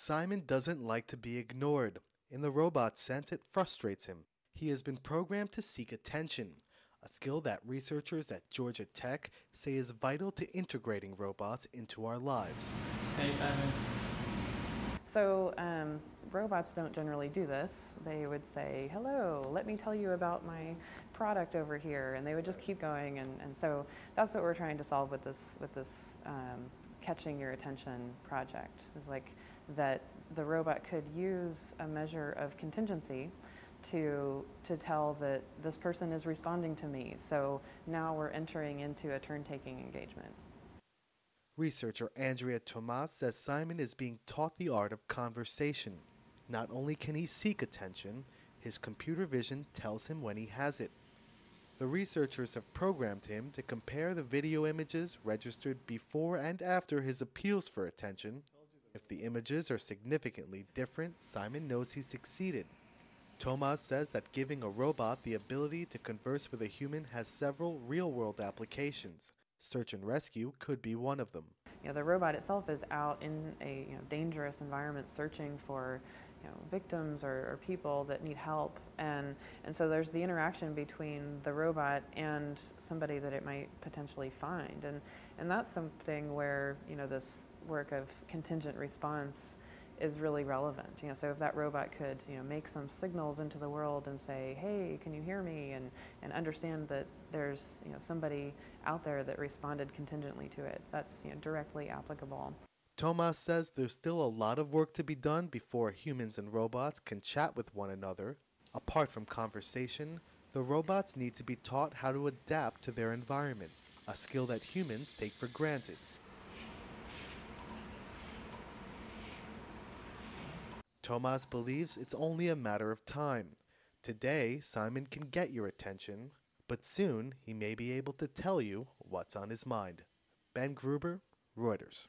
Simon doesn't like to be ignored. In the robot sense, it frustrates him. He has been programmed to seek attention, a skill that researchers at Georgia Tech say is vital to integrating robots into our lives. Hey, Simon. So um, robots don't generally do this. They would say, hello, let me tell you about my product over here, and they would just keep going. And, and so that's what we're trying to solve with this, with this um, catching your attention project. Is like that the robot could use a measure of contingency to, to tell that this person is responding to me. So now we're entering into a turn-taking engagement. Researcher Andrea Thomaz says Simon is being taught the art of conversation. Not only can he seek attention, his computer vision tells him when he has it. The researchers have programmed him to compare the video images registered before and after his appeals for attention. If the images are significantly different, Simon knows he succeeded. Thomaz says that giving a robot the ability to converse with a human has several real-world applications. Search and rescue could be one of them. The robot itself is out in a you know, dangerous environment searching for you know, victims or, or, people that need help. And, and so there's the interaction between the robot and somebody that it might potentially find. And, and that's something where you know, this work of contingent response is really relevant. You know, so if that robot could, you know, make some signals into the world and say, "Hey, can you hear me?" and and understand that there's, you know, somebody out there that responded contingently to it, that's you know, directly applicable. Thomaz says there's still a lot of work to be done before humans and robots can chat with one another. Apart from conversation, the robots need to be taught how to adapt to their environment, a skill that humans take for granted. Thomaz believes it's only a matter of time. Today, Simon can get your attention, but soon he may be able to tell you what's on his mind. Ben Gruber, Reuters.